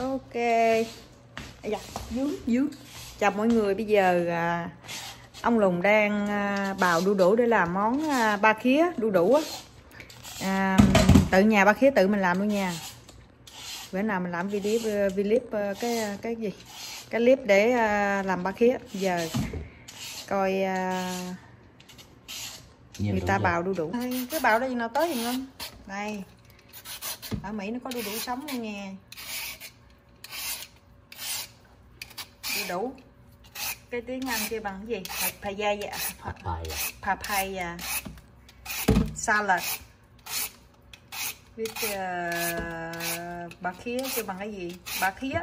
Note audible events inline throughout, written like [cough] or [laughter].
ok. Da, dướng dướng. Chào mọi người bây giờ à, ông lùng đang à, bào đu đủ để làm món à, ba khía đu đủ á. À, tự nhà ba khía tự mình làm luôn nha. Bữa nào mình làm video clip à, cái cái gì? Cái clip để à, làm ba khía. Giờ coi à, Nhìn người ta bào đu đủ. Đây, cái bào đó gì nào tới gì không đây. Ở mỹ nó có đu đủ sống luôn nha đủ. Cái tiếng anh kia bằng cái gì? Papaya Papaya. papaya. Salad. With uh, bà khía kêu bằng cái gì? Bà khía.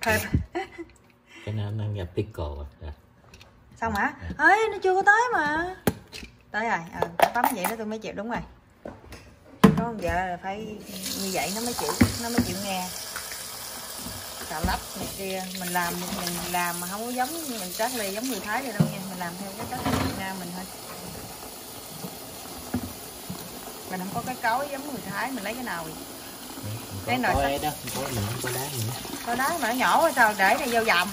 Cái nó nó nhập pickle à. Dạ. xong hả? Ấy nó chưa có tới mà. Tới rồi. Ờ ừ, tắm vậy đó tôi mới chịu đúng rồi. Có con vợ là phải như vậy nó mới chịu nó mới chịu nghe xà lách này kia. Mình làm mình làm mà không có giống mình chắc là giống người thái rồi đâu nha. Mình làm theo cái cách việt nam mình thôi. Mình không có cái cối giống người thái mình lấy cái nào vậy? Cái nồi cối đó có mình không có đá nữa có đá mà nó nhỏ quá sao để này vô dầm.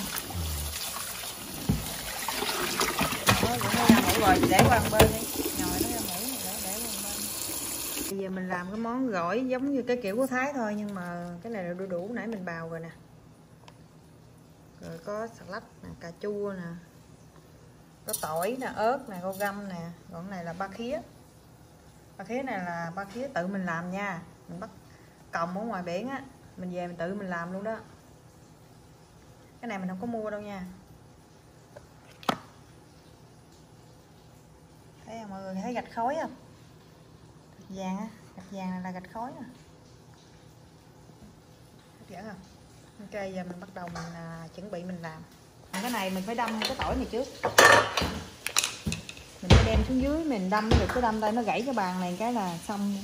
Vậy rồi để qua một bên đi. Nhồi nó ra mũi này để để qua một bên bây giờ mình làm cái món gỏi giống như cái kiểu của thái thôi nhưng mà cái này là đu đủ nãy mình bào rồi nè rồi có xà lách nè, cà chua nè, có tỏi nè, ớt nè rau găm nè. Còn này là ba khía. Ba khía này là ba khía tự mình làm nha. Mình bắt còng ở ngoài biển á, mình về mình tự mình làm luôn đó. Cái này mình không có mua đâu nha. Thấy không, mọi người thấy gạch khói không? Gạch vàng á, gạch vàng này là gạch khói nè hấp dẫn không? Ok giờ mình bắt đầu mình à, chuẩn bị mình làm. Cái này mình phải đâm cái tỏi này trước. Mình phải đem xuống dưới mình đâm được cái đâm đây nó gãy cái bàn này cái là xong.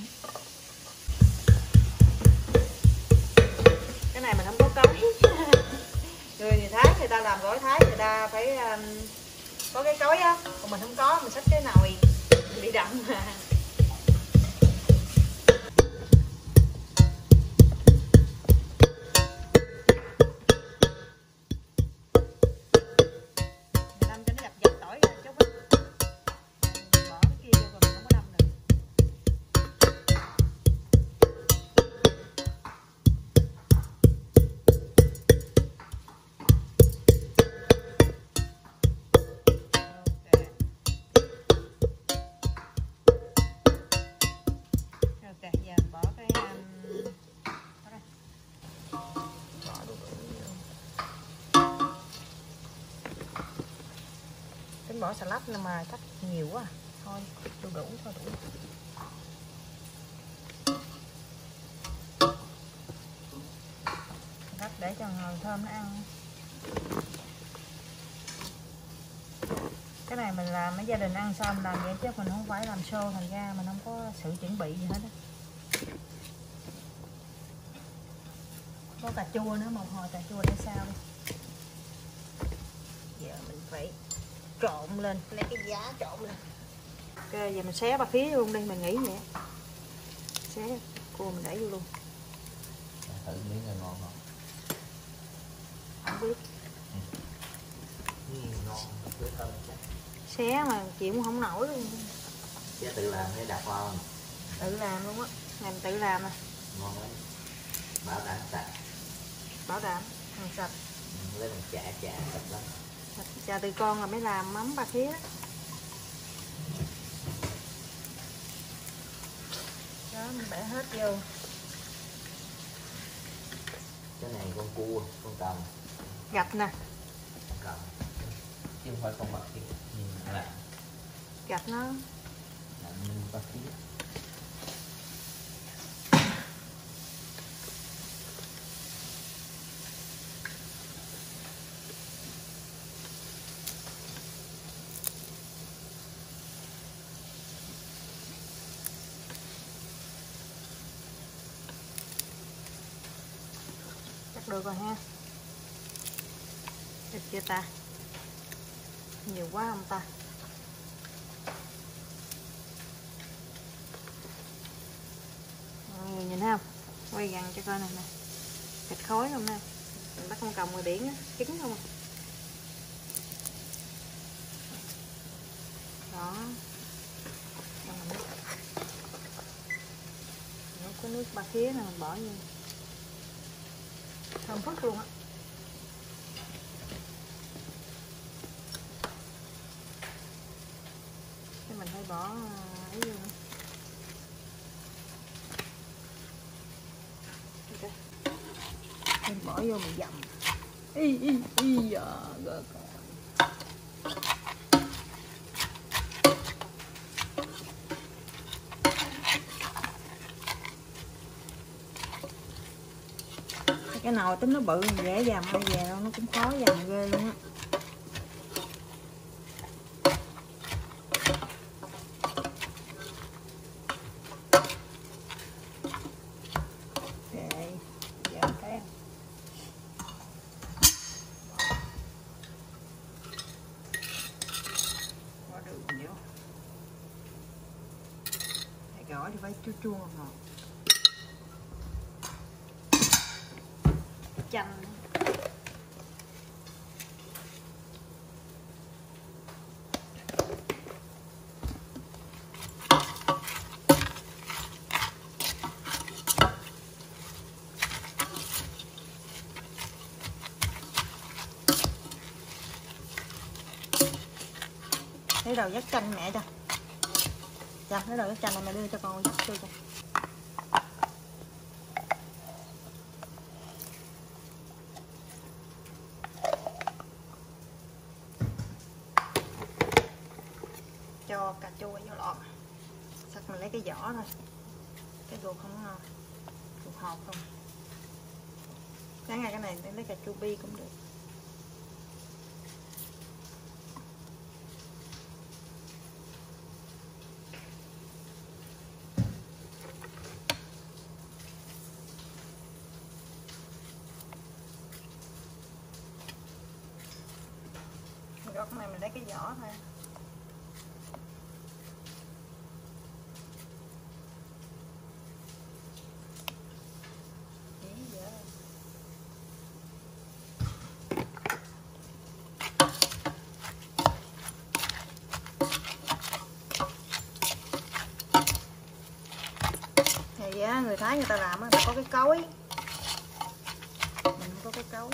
Cái này mình không có cối [laughs] người thì thái người ta làm gỏi thái người ta phải um, có cái cối á. Còn mình không có mình xách cái nồi. Bị đậm mà. Bỏ xà lách mà chắc nhiều quá à. Thôi, đủ đủ thôi đủ. cắt lách để cho ngồi thơm nó ăn. cái này mình làm mấy gia đình ăn xong làm vậy chứ mình không phải làm show thành ra mình không có sự chuẩn bị gì hết á có cà chua nữa một hồi cà chua để sao đi giờ mình phải trộn lên. Lấy cái giá trộn lên. Ok giờ mình xé ba phía luôn đi mình nghĩ vậy. Xé cua mình để vô luôn. Thử miếng là ngon không? Không biết. Ừ, xé mà chịu không nổi luôn. Chứ tự làm hay đặt vào không? Tự làm luôn á này mình tự làm à. Ngon lắm. Bảo đảm sạch. Bảo đảm hàng sạch. Ừ, lấy bằng chả chả sạch lắm Chà từ con là mới làm mắm ba khía đó. Mình bẻ hết vô. Cái này con cua con cầm. Gạch nè. Con cầm. Chứ không phải con mặt kia nhìn là gạch nó. Làm như bác chắc được rồi ha. Được chưa ta? Nhiều quá không ta? Mọi người nhìn thấy không? Quay gần cho coi này nè. Thịt khói không nè mình bắt con còng ngoài biển á trứng không à. đó. Nước nó có nước ba khía nè, mình bỏ vô thơm phức luôn á. Thì mình phải bỏ à, ấy vô nữa? Ok. mình bỏ vô mình dầm. Y y y à, nồi tính nó bự dễ dầm hay về đâu nó cũng khó dầm ghê luôn á. Vậy, Thầy thì phải chua chua ngọt ngọt chanh lấy đầu dắt chanh mẹ cho. Dạ, lấy đầu dắt chanh này mẹ đưa cho con dắt cho cho cho cà chua vô lọ sắc mình lấy cái vỏ thôi cái ruột không ngon ruột hột không sáng ngày cái này lấy cà chua bi cũng được Rồi cái này mình lấy cái vỏ thôi. Thì à, người Thái người ta làm á, người ta có cái cối. Mình không có cái cối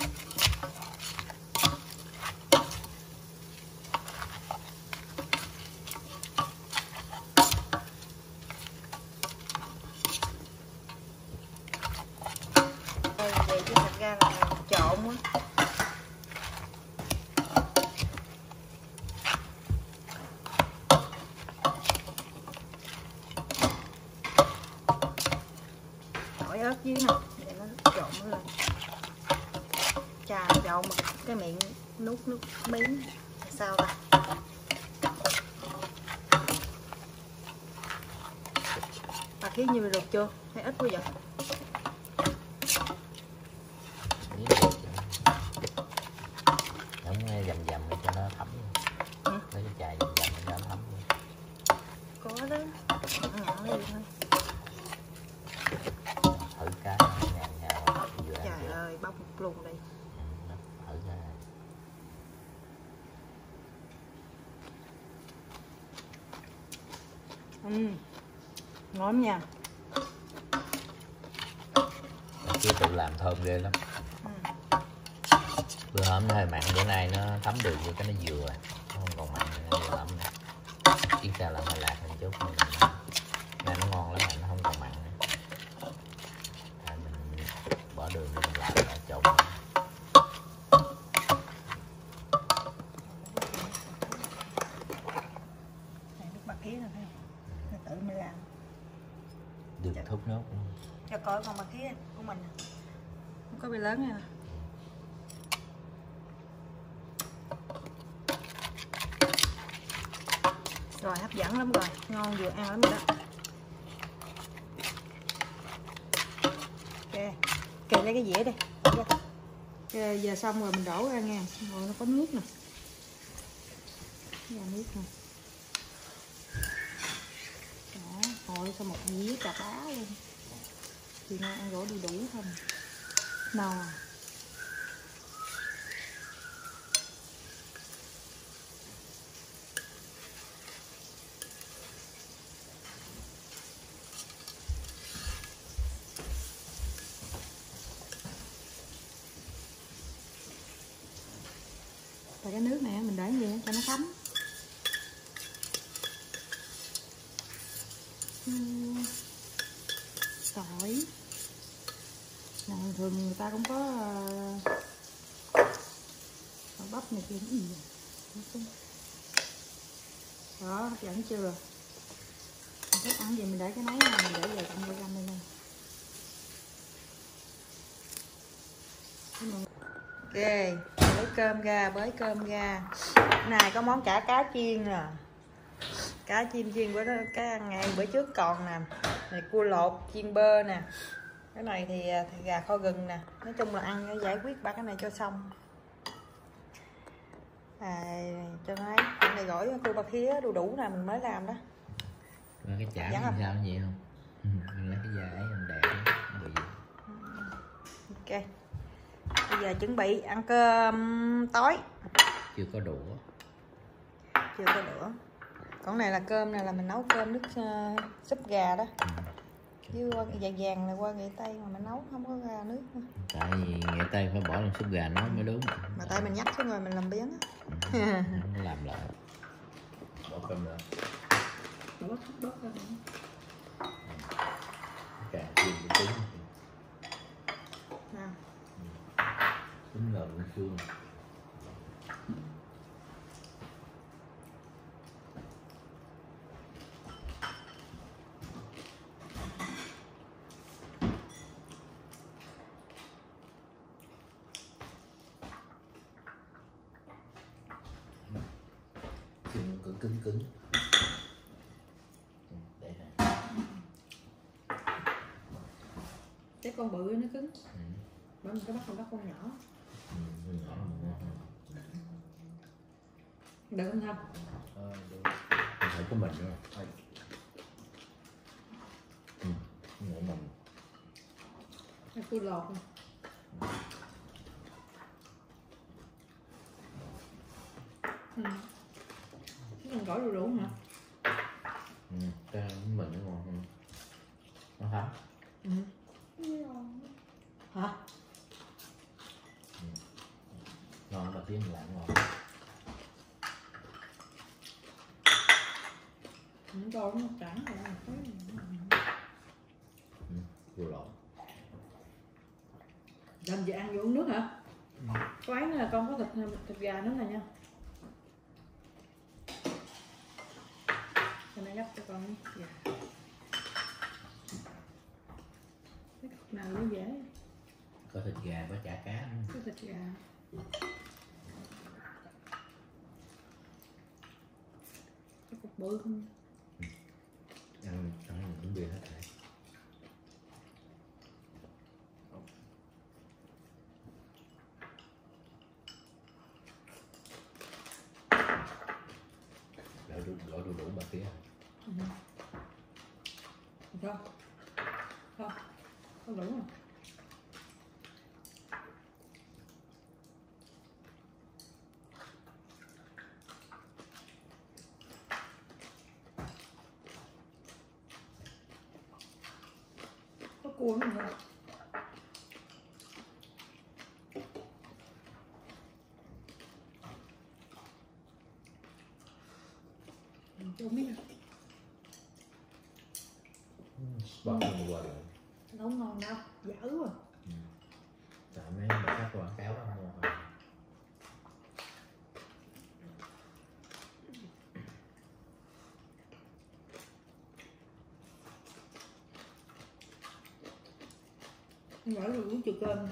đây vậy chứ thật ra là trộn á tỏi ớt dưới nè để nó trộn nó lên trà trộn mà cái miệng nuốt nước miếng sao vậy? bà khi như được chưa? Hay ít quá vậy Nghĩ được chứ. Giống nghe dầm dầm để cho nó thấm Ừ. lấy cái chài dầm dầm để cho nó thấm có đó nhận nhận đi thôi thử cái nhàn nhào vừa ăn trời chưa ơi bóc một luôn đi Ừ, đó, thử cái này. ừ ngon nha. Chưa tự làm thơm ghê lắm. Ừ. bữa hôm nó hơi mặn bữa nay nó thấm đường vô cái nó vừa rồi. nó không còn mặn nữa, nó vừa lắm nữa chỉ sao làm hơi lạc hơn chút nhưng mà nay nó ngon lắm mà nó không còn mặn nữa à, mình bỏ đường vô mình làm lại trộn này nước bạc khí rồi thấy không Nó tự mình làm đường thúc nốt luôn. cho coi con bạc khí của mình sáng nha. Rồi hấp dẫn lắm rồi. Ngon vừa ăn lắm rồi đó. Ok kề lấy cái dĩa đây, ok dạ. giờ xong rồi mình đổ ra nha. Rồi nó có nước nè. Ra nước nè. Đó hồi sao một dĩa cà bá luôn. Thì nay ăn gỗ đi đủ không? No Và cái nước này mình để gì cho nó thấm Uhm, tỏi Mà thường người ta cũng có uh, bắp này kia cũng gì đó hấp dẫn chưa? Mình thích ăn gì mình để cái máy này mình để về trong cái đây nè ok bới cơm ra bới cơm ra. Này có món chả cá chiên nè. Cá chiên chiên bữa đó ăn ngày bữa trước còn nè. Này cua lột chiên bơ nè. Cái này thì, à, thì gà kho gừng nè. Nói chung là ăn giải quyết ba cái này cho xong à, cho nó ấy. Cái này gỏi cua ba khía đu đủ nè mình mới làm đó. Mà cái chả làm không? sao vậy không? Ừ, mình lấy cái da ấy mình đẹp nó bị ok. Bây giờ chuẩn bị ăn cơm tối. Chưa có đủ chưa có nữa còn này là cơm này là mình nấu cơm nước uh, súp gà đó. Ừ. chứ qua vàng vàng là qua nghệ tây mà mình nấu không có ra nước tại vì nghệ tây phải bỏ lên súp gà nấu mới đúng. Mà tay mình nhắc xuống rồi mình làm biến á. Ừ, làm lại. Bỏ cơm nữa bớt bớt ra cà chiên cái trứng nào. Trứng lợn con xương xương cứng cứng. Ừ, này. Cái con bự nó cứng. Ừ. bởi mình cái bắt con bắt con nhỏ. Ừ, nhỏ được không không Ờ, được. Không phải của mình nữa. Ừ, ngộ mình. Cái cua lột nè. Ừ. con gỏi đu đủ hả ừ, cái của mình nó ngon hơn. Nó thấm ừ. hả? Ngon mà tiếng lại ngon. Không cho nó trắng rồi thấy ừ, vừa lộn. Làm gì ăn vô uống nước hả? Có ấy là con có thịt thịt gà nữa nè nha cho nó gấp cho con gà cái cục nào nó dễ? Có thịt gà có chả cá. Nữa. cái thịt gà. Cái cục bự không? Ăn ăn mình cũng bia hết rồi gọi đủ gọi đủ đủ bà kia ừ. không không không đủ rồi có cua nữa không Ừ, chưa biết nè bỏ mình qua rồi nấu ngon đâu dở quá tại mấy mấy các quảng cáo đó ngon hơn Phải là uống chừa cơm.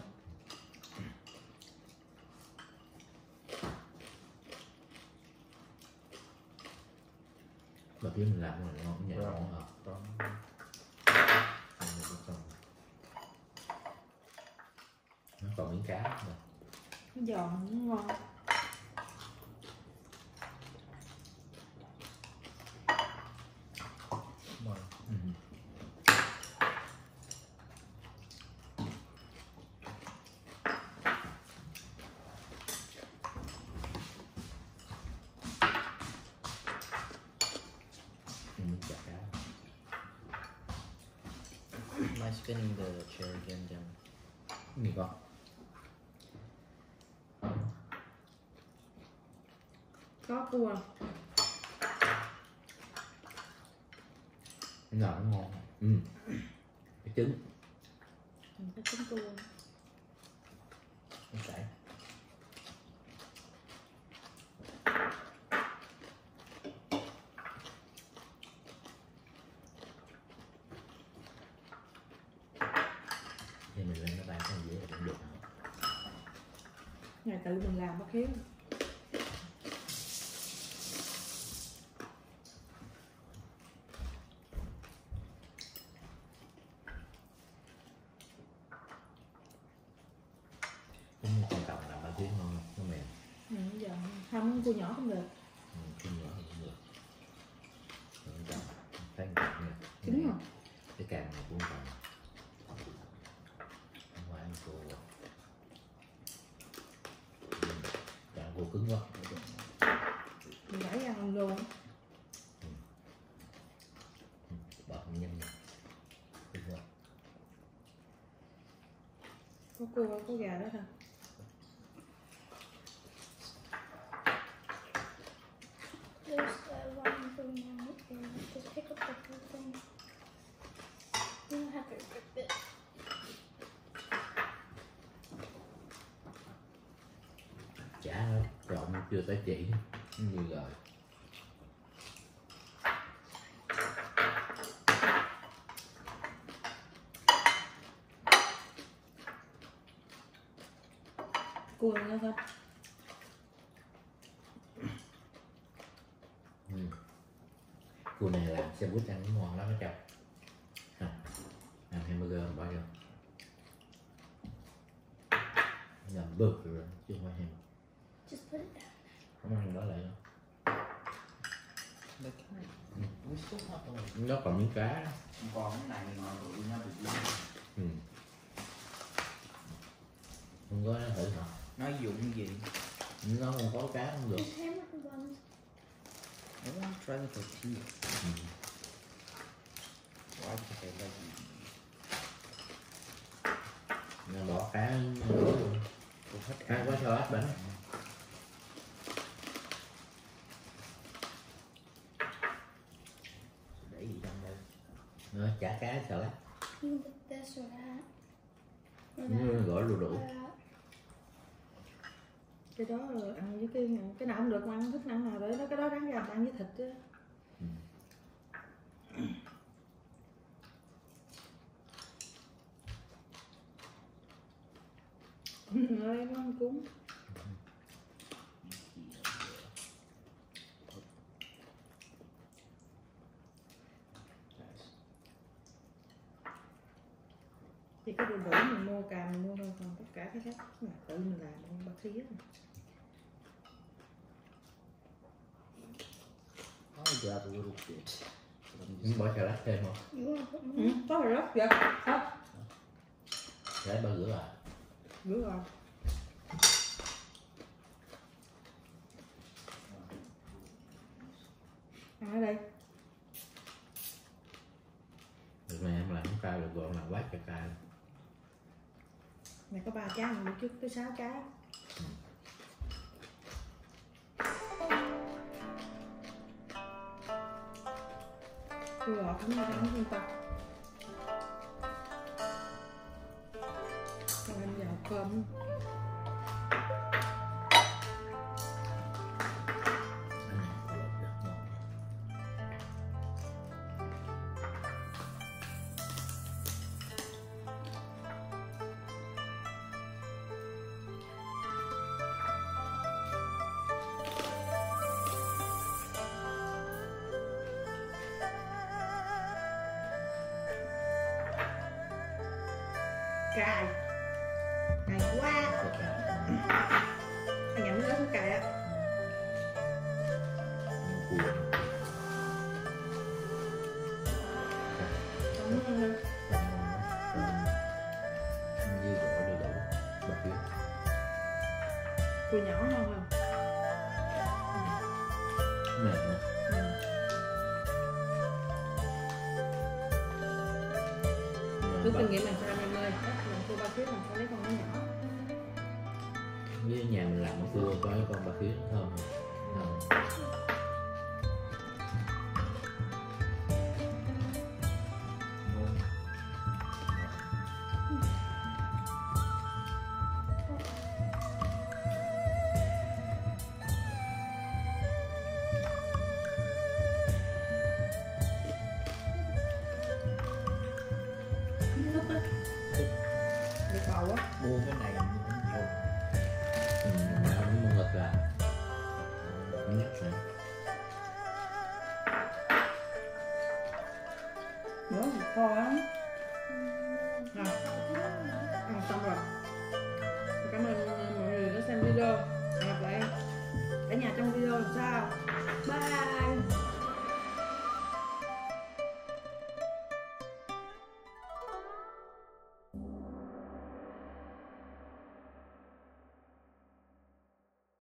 Bà kia mình làm mà ngon vậy ngon hợp nó còn miếng cá nữa. Nó giòn ngon Ừ. mind spinning the chair again, then? gì con có cua cái nào nó ngon. Ừ. Cái trứng. Ừ, có trứng cua nó chảy thì mình lên nó bán cái gì cũng được. Ngày tự mình làm bất hiếu cũng như con còng làm ba tiếng ngon nó mềm ừ, giờ không cua nhỏ không được. Ừ, cái nhỏ cũng được. Còng thấy con còng nè. trứng mà cái càng này cũng còn không phải ăn cô. Càng cô cứng quá. Mình ra ăn luôn có cua có gà đó thôi There's a line going on and just pick up the whole thing. You don't have to rip it. chả trộn chưa tới chỉ như rồi cua nữa thôi ừ. cô làm sandwich ăn nó ngon lắm chồng Hả? làm hamburger bao giờ làm bực rồi chứ không phải ham Just put it down. không ăn đó lại đâu Look, we still have a nó còn miếng cá đó. còn cái này mà tụi nó bị ừ. không có thử hả nó dụng gì nó không có cá không được. I want to try the tortilla. ừ. Why quá I like eating. nó bỏ cá luôn Cô hết cá có salad bánh để gì trong đây nó chả cá sợ lắm gọi đủ đủ cái đó là ăn với cái cái nào cũng được, mà ăn thích ăn nào đấy nó cái đó đáng ra, ăn với thịt chứ ơi nó ăn cuốn. Thì cái đu đủ mình mua cà mình mua thôi còn tất cả cái khác là tự mình làm con bạc khía I'll grab a little bit. Just, bỏ salad thêm không? Ừ, có rồi rất vậy không. Để ba rửa à rửa rồi ăn ở đây. Được này em làm không cao được gọn làm quá trời cao này có ba trái mà trước tới sáu trái Tôi gọi cũng như ăn không ta Cài Cài. Cua nhỏ ngon hơn mềm không? Ừ. rút kinh nghiệm làm sao 五分